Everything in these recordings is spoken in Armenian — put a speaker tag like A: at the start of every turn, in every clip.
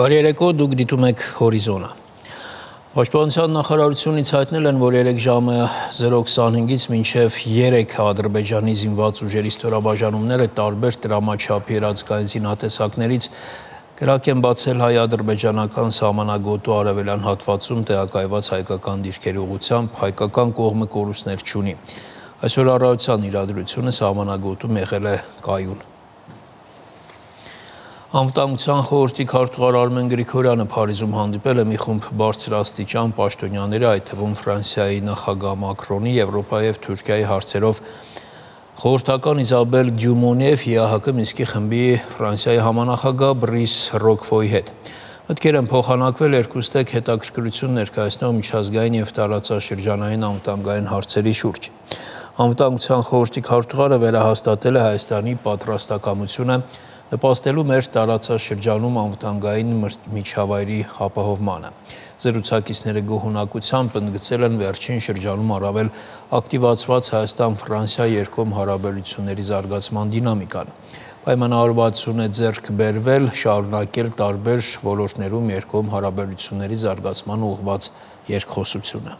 A: Բարի երեկո, դուք դիտում եք Հորիզոնը։ Պաշտպանության նախարարությունից հայտնել են, որ 3 ժամը 0:25-ից մինչև 3 Ադրբեջանի զինված ուժերի ստորաբաժանումները տարբեր դրամաչափի երածկային զինատեսակներից կրակ են բացել հայ-ադրբեջանական սահմանագոտու արևելյան հատվածում տեղակայված հայկական դիրքերի ուղությամբ հայկական կողմը կորուստներ չունի։ Այսօր առավոտյան իրադրությունը սահմանագոտում եղել է կայուն։ Անվտանգության խորհրդի քարտուղար Արմեն Գրիգորյանը Փարիզում հանդիպել է մի խումբ բարձրաստիճան պաշտոնյաների, այդ թվում Ֆրանսիայի նախագահ Մակրոնի, Եվրոպայի եւ Թուրքիայի հարցերով խորհրդական Իզաբել Դյումոնիև ՀՀԿ Միսկի խմբի Ֆրանսիայի համանախագահ Բրիս Ռոկվոյի հետ։ Մտքեր են փոխանակվել երկուստեք հետաքրքրություն ներկայացնող միջազգային եւ տարածաշրջանային անվտանգային հարցերի շուրջ։ Անվտանգության խորհրդի քարտուղարը վերահաստատել է Հայաստանի պատրաստակամությունը նպաստելու մեր տարածաշրջանում անվտանգային միջավայրի ապահովմանը։ Զրուցակիցները գոհունակությամբ ընդգծել են վերջին շրջանում առավել ակտիվացված Հայաստան-Ֆրանսիա երկկողմ հարաբերությունների զարգացման դինամիկան։ Պայմանավորվածություն է ձեռք բերվել շարունակել տարբեր ոլորտներում երկկողմ հարաբերությունների զարգացման ուղղված երկխոսությունը։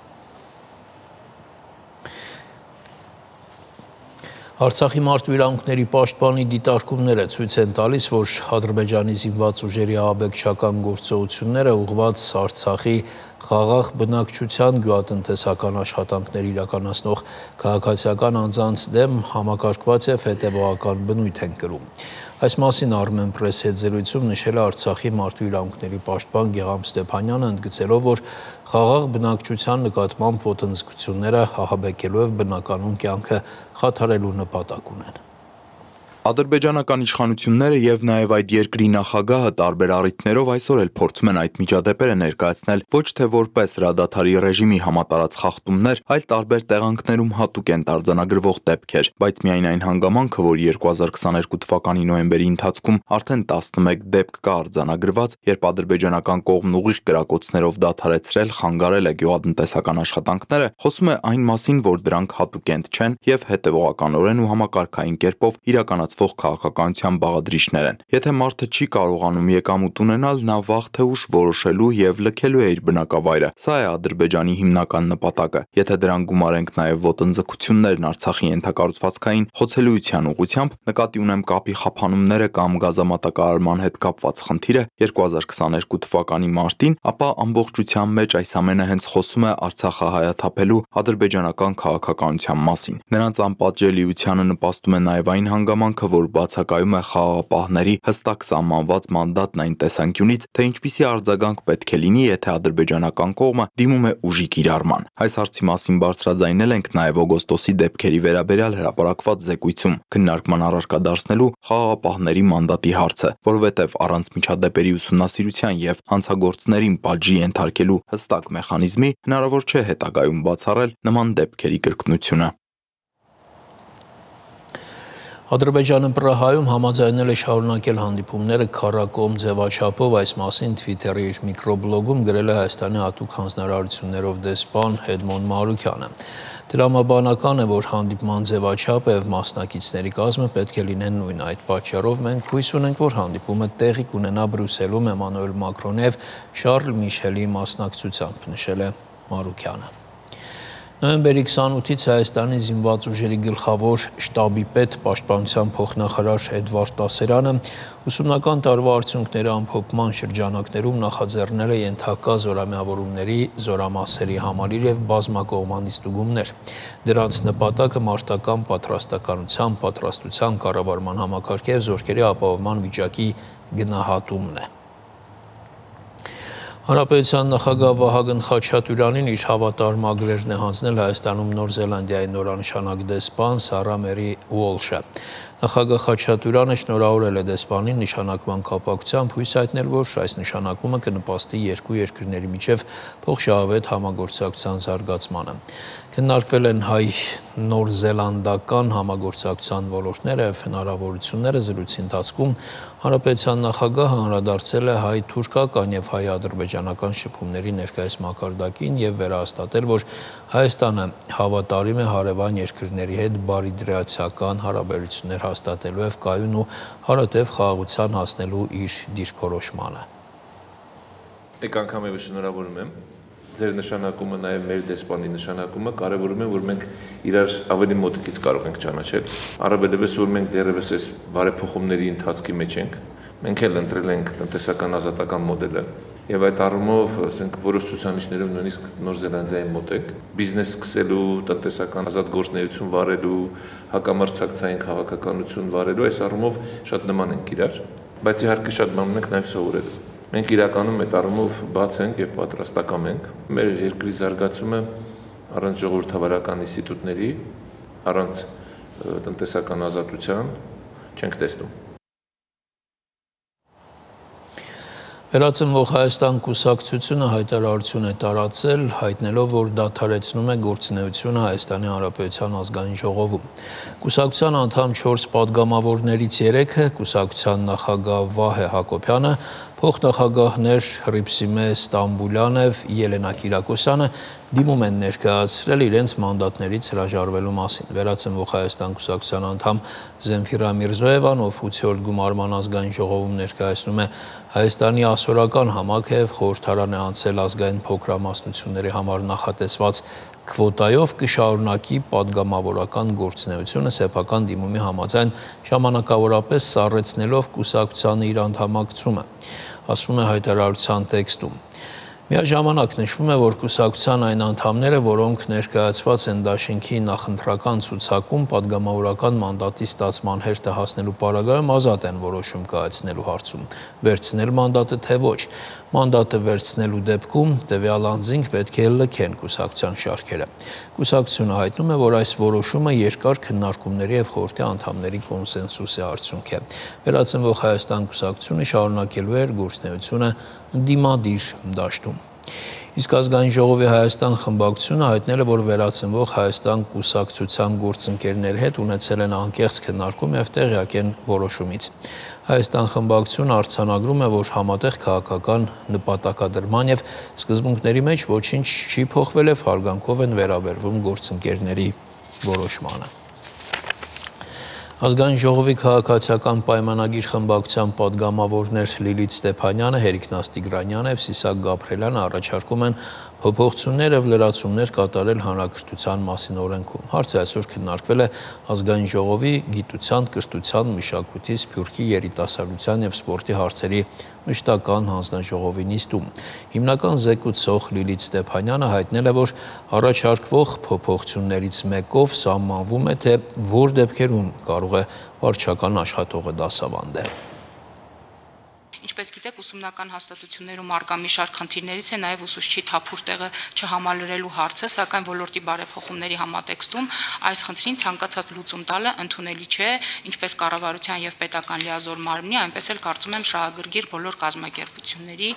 A: Արցախի մարդու իրավունքների պաշտպանի դիտարկումները ցույց են տալիս, որ Ադրբեջանի զինված ուժերի ահաբեկչական գործողությունները ուղղված Արցախի խաղաղ բնակչության գյուղատնտեսական աշխատանքներ իրականացնող քաղաքացիական անձանց դեմ համակարգված եւ հետեւողական բնույթ են կրում։ Այս մասին Armen Press հետ զրույցում նշել է Արցախի մարդու իրավունքների պաշտպան Գեգամ Ստեփանյանը, ընդգծելով, որ խաղաղ բնակչության նկատմամբ ոտնձգությունները ահաբեկելու եւ բնականոն կյանքը խաթարելու նպատակ ունեն։
B: Ադրբեջանական իշխանությունները եւ նաեւ այդ երկրի նախագահը տարբեր առիթներով այսօր էլ փորձում են այդ միջադեպերը ներկայացնել ոչ թե որպես հրադադարի ռեժիմի համատարած խախտումներ, այլ տարբեր տեղանքներում հատուկ են տարձանագրվող դեպքեր, բայց միայն այն հանգամանքը, որ 2022 թվականի նոյեմբերի ընթացքում արդեն 11 դեպք կա արձանագրված, երբ ադրբեջանական կողմն ուղիղ կրակոցներով դադարեցրել, խանգարել է գյուղատնտեսական աշխատանքները, խոսում է այն մասին, որ դրանք հատուկենտ չեն եւ հետեւողականորեն ու համակարգային կերպով իրականացվում ստացվող քաղաքականության բաղադրիչներ են։ Եթե մարդը չի կարողանում եկամուտ ունենալ, նա վաղ թե ուշ որոշելու եւ լքելու է իր բնակավայրը։ Սա է Ադրբեջանի հիմնական նպատակը։ Եթե դրան գումարենք նաեւ ոտնձգություններն Արցախի ենթակառուցվածքային խոցելիության ուղղությամբ, նկատի ունեմ կապի խափանումները կամ գազամատակարարման հետ կապված խնդիրը 2022 թվականի մարտին, ապա ամբողջության մեջ այս ամենը հենց խոսում է Արցախը հայաթափելու ադրբեջանական քաղաքականության մասին։ Նրանց անպատժելիությանը նպաստում է նաև այն հանգամանքը, օրենքը, որ բացակայում է խաղաղապահների հստակ սահմանված մանդատն այն տեսանկյունից, թե ինչպիսի արձագանք պետք է լինի, եթե ադրբեջանական կողմը դիմում է ուժի կիրառման։ Այս հարցի մասին բարձրաձայնել ենք նաև օգոստոսի դեպքերի վերաբերյալ հրապարակված զեկույցում քննարկման առարկա դարձնելու խաղաղապահների մանդատի հարցը, որովհետև առանց միջադեպերի ուսումնասիրության եւ հանցագործներին պատժի ենթարկելու հստակ մեխանիզմի հնարավոր չէ հետագայում բացառել նման դեպքերի կրկնությունը։
A: Ադրբեջանը Պրահայում համաձայնել է շարունակել հանդիպումները քարակոմ ձևաչափով, այս մասին Twitter-ի իր միկրոբլոգում գրել է Հայաստանի հատուկ հանձնարարություններով դեսպան Էդմոն Մարուկյանը։ Դրամաբանական է, որ հանդիպման ձևաչափը եւ մասնակիցների կազմը պետք է լինեն նույն։ Այդ պատճառով մենք հույս ունենք, որ հանդիպումը տեղի կունենա Բրյուսելում Էմանուել Մակրոնի եւ Շարլ Միշելի մասնակցությամբ, նշել է Մարուկյանը։ Նոյեմբերի 28-ից Հայաստանի զինված ուժերի գլխավոր շտաբի պետ պաշտպանության փոխնախարար Էդվարդ Տասերյանը ուսումնական տարվա արդյունքների ամփոփման շրջանակներում նախաձեռնել է ենթակա զորամիավորումների զորամասերի համալիր եւ բազմակողմանի ստուգումներ։ Դրանց նպատակը մարտական պատրաստականության, պատրաստության կառավարման համակարգի եւ զորքերի ապահովման վիճակի գնահատումն է։ Հանրապետության նախագահ Վահագն Խաչատուրյանին իր հավատարմագրերն է հանձնել Հայաստանում Նոր Զելանդիայի նորանշանակ դեսպան Սարա Մերի Ուոլշը։ Նախագահ Խաչատուրյանը շնորհավորել է դեսպանին նշանակման կապակցությամբ հույս հայտնել, որ այս նշանակումը կնպաստի երկու երկրների միջև փոխշահավետ համագործակցության զարգացմանը։ Քննարկվել են հայ նոր զելանդական համագործակցության ոլորտները եւ հնարավորությունները զրույցի ընթացքում Հանրապետության նախագահը անդրադարձել է հայ-թուրքական եւ հայ-ադրբեջանական շփումների ներկայիս մակարդակին եւ վերահաստատել, որ Հայաստանը հավատարիմ է հարևան երկրների հետ բարիդրացիական հարաբերություններ հաստատելու եւ կայուն ու հարատև խաղաղության հասնելու իր դիրքորոշմանը։
C: Եկ անգամ եւս շնորհավորում եմ ձեր նշանակումը, նաև մեր դեսպանի նշանակումը կարևորում են, որ մենք իրար ավելի մոտիկից կարող ենք ճանաչել։ Առավելևս որ մենք դեռևս այս բարեփոխումների ընթացքի մեջ ենք, մենք էլ ընտրել ենք տնտեսական ազատական մոդելը, Եվ այդ առումով, ասենք, որոշ ցուցանիշներով նույնիսկ Նոր Զելանդիայի մոտ է բիզնես սկսելու, տնտեսական ազատ գործունեություն վարելու, հակամարտակցային քաղաքականություն վարելու, այս առումով շատ նման ենք իրար, բայց իհարկե շատ բան ունենք նաև սովորել։ Մենք իրականում այդ առումով բաց ենք եւ պատրաստական ենք։ Մեր երկրի զարգացումը առանց ժողովրդավարական ինստիտուտների, առանց տնտեսական ազատության չենք տեսնում։
A: Վերացնվող Հայաստան կուսակցությունը հայտարարություն է տարածել, հայտնելով, որ դադարեցնում է գործունեությունը Հայաստանի Հանրապետության ազգային ժողովում։ Կուսակցության անդամ 4 падգամավորներից 3-ը, կուսակցության նախագահ Վահե Հակոբյանը Փոխնախագահներ Հռիփսիմե Ստամբուլյանև, Ելենա Կիրակոսյանը դիմում են ներկայացրել իրենց մանդատներից հրաժարվելու մասին։ Վերացնվող Հայաստան Կուսակցության անդամ Զենֆիրա Միրզոևան, ով 8-րդ գումարման ազգային ժողովում ներկայացնում է Հայաստանի ասորական համակը եւ խորհրդարան է անցել ազգային փոքրամասնությունների համար նախատեսված քվոտայով կշարունակի падգամավորական գործունեությունը սեփական դիմումի համաձայն ժամանակավորապես սառեցնելով կուսակցությանը իր անդամակցումը ասվում է հայտարարության տեքստում Միաժամանակ նշվում է, որ կուսակցության այն անդամները, որոնք ներկայացված են Դաշինքի նախընտրական ցուցակում падգամավորական մանդատի ստացման հերթը հասնելու պարագայում ազատ են որոշում կայացնելու հարցում, վերցնել մանդատը թե ոչ։ Մանդատը վերցնելու դեպքում տվյալ անձինք պետք է լքեն կուսակցության շարքերը։ Կուսակցությունը հայտնում է, որ այս որոշումը երկար քննարկումների եւ խորհրդի անդամների կոնսենսուսի արդյունք է։ Վերացնվող Հայաստան կուսակցությունը շարունակելու էր գործունեությունը դիմադիր դաշտում։ Իսկ ազգային ժողովի Հայաստան խմբակցությունը հայտնել է, որ վերացնվող Հայաստան կուսակցության գործընկերների հետ ունեցել են անկեղծ քննարկում եւ տեղյակ են որոշումից։ Հայաստան խմբակցությունը արցանագրում է, որ համատեղ քաղաքական նպատակադրման եւ սկզբունքների մեջ ոչինչ չի փոխվել եւ հարգանքով են վերաբերվում գործընկերների որոշմանը։ Ազգային ժողովի քաղաքացիական պայմանագիր խմբակցության падգամավորներ Լիլիթ Ստեփանյանը, Հերիկ Նաստիգրանյանը եւ Սիսակ Գաբրելյանը առաջարկում են փոփոխություններ եւ լրացումներ կատարել հանրակրթության մասին օրենքում։ Հարցը այսօր քննարկվել է ազգային ժողովի գիտության, կրթության, մշակույթի, սփյուռքի, երիտասարդության եւ սպորտի հարցերի մշտական հանձնաժողովի նիստում։ Հիմնական զեկուցող Լիլիթ Ստեփանյանը հայտնել է, որ առաջարկվող փոփոխություններից մեկով սահմանվում է, թե որ դեպքերում կարող է վարչական աշխատողը դասավանդել։
D: Ինչպես գիտեք, ուսումնական հաստատություններում արկա մի շարք խնդիրներից է նաև ուսուցչի թափուր տեղը չհամալրելու հարցը, սակայն ոլորտի բարեփոխումների համատեքստում այս խնդրին ցանկացած լուծում տալը ընդունելի չէ, ինչպես կառավարության եւ պետական լիազոր մարմնի, այնպես էլ կարծում եմ շահագրգիռ բոլոր կազմակերպությունների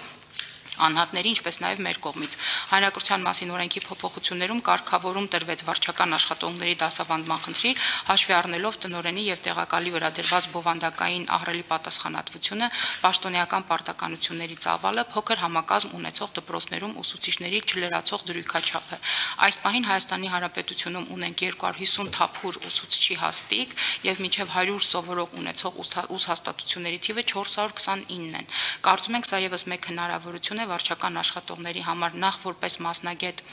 D: անհատների, ինչպես նաև մեր կողմից։ Հանրակրթության մասին օրենքի փոփոխություններում կարգավորում տրվեց վարչական աշխատողների դասավանդման խնդրի, հաշվի առնելով տնորենի եւ տեղակալի վրա դրված բովանդակային ահռելի պատասխանատվությունը, պաշտոնեական պարտականությունների ծավալը, փոքր համակազմ ունեցող դպրոցներում ուսուցիչների չլրացող դրույքաչափը։ Այս պահին Հայաստանի Հանրապետությունում ունենք 250 թափուր ուսուցչի հաստիկ եւ մինչեւ 100 սովորող ունեցող ուս հաստատությունների թիվը 429 են։ Կարծում ենք սա եւս մեկ հնարավորություն է վարչական աշխատողների համար նախ որպես մասնագետ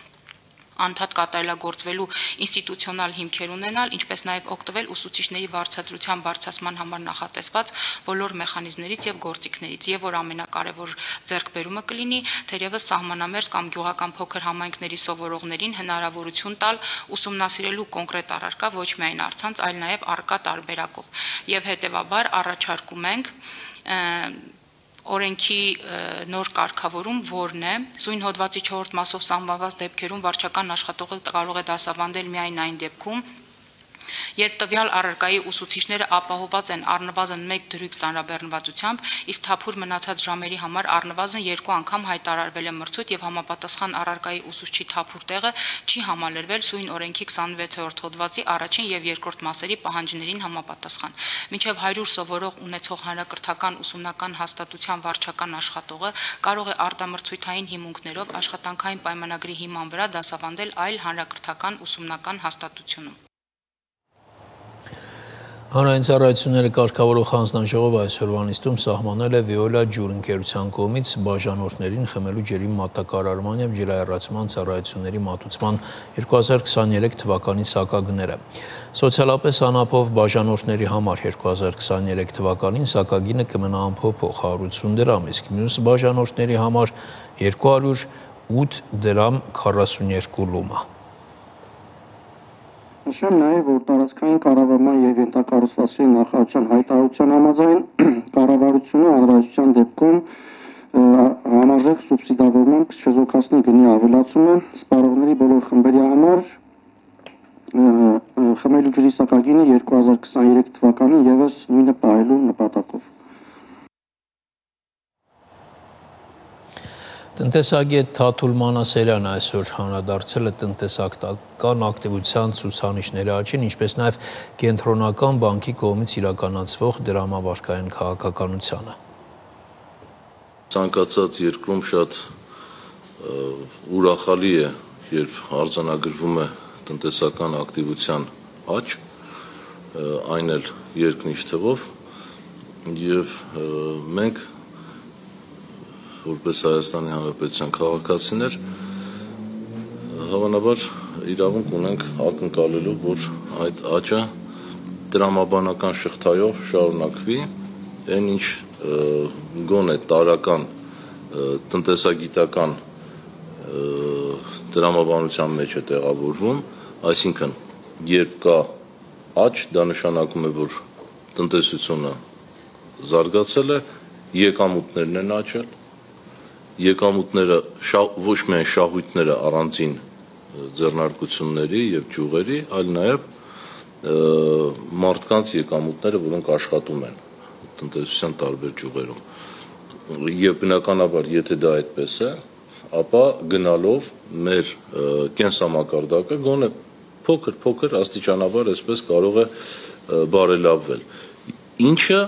D: անդադ կատարելագործվելու ինստիտուցիոնալ հիմքեր ունենալ, ինչպես նաև օգտվել ուսուցիչների վարձատրության բարձրացման համար նախատեսված բոլոր մեխանիզմներից եւ գործիքներից, եւ որ ամենակարևոր ձեռքբերումը կլինի, թերևս սահմանամերձ կամ գյուղական փոքր համայնքների սովորողներին հնարավորություն տալ ուսումնասիրելու կոնկրետ առարկա ոչ միայն արցանց, այլ նաև արկա տարբերակով։ Եվ հետեւաբար առաջարկում ենք օրենքի նոր կարգավորում որն է սույն հոդվածի 4 մասով սահմանված դեպքերում վարչական աշխատողը կարող է դասավանդել միայն այն դեպքում Երբ տվյալ առարկայի ուսուցիչները ապահոված են առնվազն 1 դրույք ծանրաբեռնվածությամբ, իսկ թափուր մնացած ժամերի համար առնվազն 2 անգամ հայտարարվել է մրցույթ եւ համապատասխան առարկայի ուսուցչի թափուր տեղը չի համալրվել սույն օրենքի 26-րդ հոդվածի առաջին եւ երկրորդ մասերի պահանջներին համապատասխան։ Մինչեւ 100 սովորող ունեցող հանրակրթական ուսումնական հաստատության վարչական աշխատողը կարող է արտամրցույթային հիմունքներով աշխատանքային պայմանագրի հիման վրա դասավանդել այլ հանրակրթական ուսումնական հաստատությունում։
A: Հանրային ծառայությունները կարգավորող հանձնաժողովը այսօրվա նիստում սահմանել է Վիոլա ջուր ընկերության կողմից բաժանորդներին խմելու ջրի մատակարարման եւ ջրայառացման ծառայությունների մատուցման 2023 թվականի սակագները։ Սոցիալապես անապով բաժանորդների համար 2023 թվականին սակագինը կմնա ամփոփող 180 դրամ, իսկ մյուս բաժանորդների համար 208 դրամ 42 լումա։
E: Նշեմ նաև, որ տարածքային կառավարման եւ ենթակառուցվածքների նախարարության հայտարարության համաձայն կառավարությունը անհրաժեշտության դեպքում համաժեք սուբսիդավորմամբ կշեզոքացնի գնի ավելացումը սպառողների բոլոր խմբերի համար խմելու ջրի սակագինը 2023 թվականին եւս նույնը պահելու նպատակով
A: Տնտեսագետ Թաթուլ Մանասերյանը այսօր հանրադարձել է տնտեսական ակտիվության ցուցանիշների աճին, ինչպես նաև կենտրոնական բանկի կողմից իրականացվող դրամավարկային քաղաքականությանը։
F: Ցանկացած երկրում շատ ուրախալի է, երբ արձանագրվում է տնտեսական ակտիվության աճ, այն էլ երկնիշ թվով եւ մենք որպես Հայաստանի Հանրապետության քաղաքացիներ հավանաբար իրավունք ունենք ակնկալելու, որ այդ աճը դրամաբանական շղթայով շարունակվի, այն ինչ գոնե տարական տնտեսագիտական դրամաբանության մեջ է տեղավորվում, այսինքն երբ կա աճ, դա նշանակում է, որ տնտեսությունը զարգացել է, եկամուտներն են աճել, եկամուտները ոչ միայն շահույթները առանձին ձեռնարկությունների եւ ճյուղերի, այլ նաեւ մարդկանց եկամուտները, որոնք աշխատում են տնտեսության տարբեր ճյուղերում։ Եվ բնականաբար, եթե դա այդպես է, ապա գնալով մեր կենսամակարդակը գոնե փոքր-փոքր աստիճանաբար այսպես կարող է բարելավվել։ Ինչը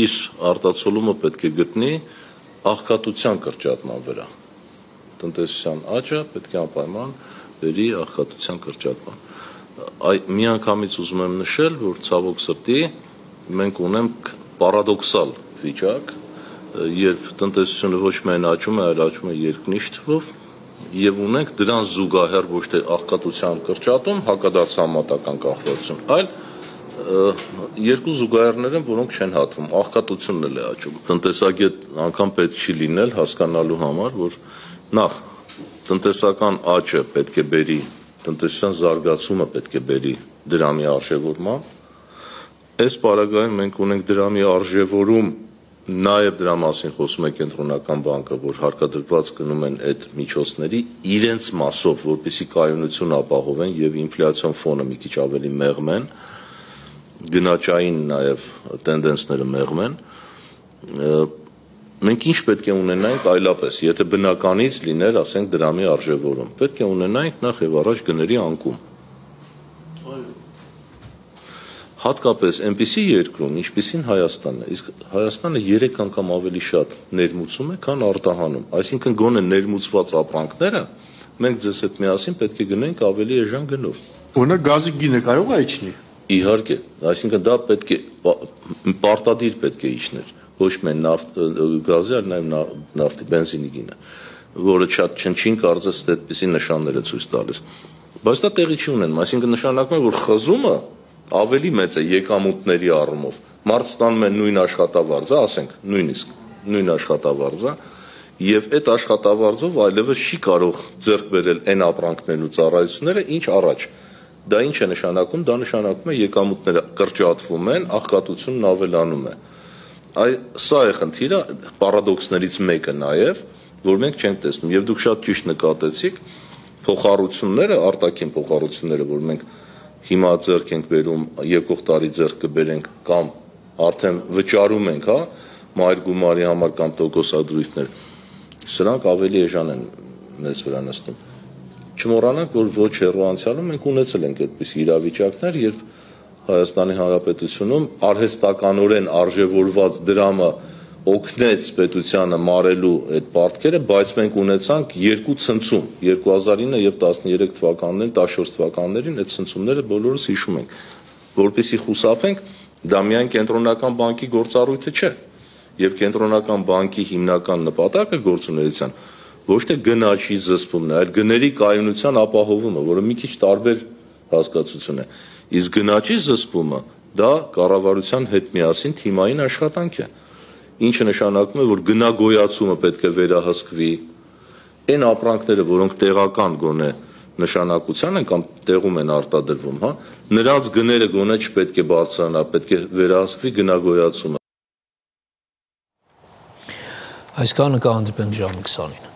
F: իր արտացոլումը պետք է գտնի աղքատության կրճատման վրա։ Տնտեսության աճը պետք է անպայման վերի աղքատության կրճատման։ Այ միանգամից ուզում եմ նշել, որ ցավոք սրտի մենք ունենք պարադոքսալ վիճակ, երբ տնտեսությունը ոչ միայն աճում է, այլ աճում է երկնիշ թվով, եւ ունենք դրան զուգահեռ ոչ թե աղքատության կրճատում, հակադարձ համատական կախվածություն, այլ երկու զուգահեռներ են, որոնք չեն հատվում, աղքատությունն էլ է աճում։ Տնտեսագետ անգամ պետք չի լինել հասկանալու համար, որ նախ տնտեսական աճը պետք է բերի, տնտեսության զարգացումը պետք է բերի դրամի արժևորման։ Այս պարագայում մենք ունենք դրամի արժևորում Նաև դրա մասին խոսում է կենտրոնական բանկը, որ հարկադրված գնում են այդ միջոցների իրենց մասով, որպեսի կայունություն ապահովեն եւ ինֆլյացիոն ֆոնը մի քիչ ավելի մեղմեն, գնաճային նաև տենդենսները մեղմ են մենք ինչ պետք է ունենայինք այլապես եթե բնականից լիներ ասենք դրամի արժևորում պետք է ունենայինք նախ եւ առաջ գների անկում հատկապես այնպիսի երկրում, ինչպիսին Հայաստանն է, իսկ Հայաստանը 3 անգամ ավելի շատ ներմուծում է, քան արտահանում։ Այսինքն գոնե ներմուծված ապրանքները մենք ձեզ հետ միասին պետք է գնենք ավելի էժան գնով։
G: Օրինակ գազի գինը կարող է իջնի։
F: Իհարկե, այսինքն դա պետք է պարտադիր պետք է իջներ, ոչ միայն նավթ գազի, այլ նաև նավթի բենզինի գինը, որը շատ չնչին կարծես թե այդպիսի նշաններ է ցույց տալիս։ Բայց դա տեղի չի ունենում, այսինքն նշանակում է, որ խզումը ավելի մեծ է եկամուտների առումով։ Մարդ ստանում է նույն աշխատավարձը, ասենք, նույնիսկ նույն աշխատավարձը, եւ այդ աշխատավարձով այլևս չի կարող ձեռք բերել այն ապրանքներն ու ծառայությունները, ինչ առաջ Դա ինչ է նշանակում։ Դա նշանակում է եկամուտները կրճատվում են, աղքատությունն ավելանում է։ Այ սա է խնդիրը, պարադոքսներից մեկը նաև, որ մենք չենք տեսնում։ Եվ դուք շատ ճիշտ նկատեցիք փոխառությունները, արտաքին փոխառությունները, որ մենք հիմա ձեռք ենք բերում, եկող տարի ձեռք կբերենք կամ արդեն վճարում ենք, հա, մայր գումարի համար կամ տոկոսադրույթներ։ Սրանք ավելի էժան են մեզ վրա նստում Չմոռանանք, որ ոչ հեռու անցյալում մենք ունեցել ենք այդպիսի իրավիճակներ, երբ Հայաստանի Հանրապետությունում արհեստականորեն արժևորված դրամը օգնեց պետությանը մարելու այդ պարտքերը, բայց մենք ունեցանք երկու ցնցում 2009 եւ 13 թվականներին, 14 թվականներին այդ ցնցումները բոլորս հիշում ենք, որպեսի խուսափենք, դա միայն կենտրոնական բանկի գործառույթը չէ։ Եվ կենտրոնական բանկի հիմնական նպատակը գործունեության ոչ թե գնաճի զսպումն է, այլ գների կայունության ապահովումը, որը մի քիչ տարբեր հասկացություն է։ Իսկ գնաճի զսպումը դա կառավարության հետ միասին թիմային աշխատանք է ինչը նշանակում է որ գնագոյացումը պետք է վերահսկվի այն ապրանքները որոնք տեղական գոնե նշանակության են կամ տեղում են արտադրվում, հա, նրանց գները գոնե չպետք է բարձրանա, պետք է վերահսկվի գնագոյացումը։
A: Այսքանը կհանդիպենք ժամը 20-ին։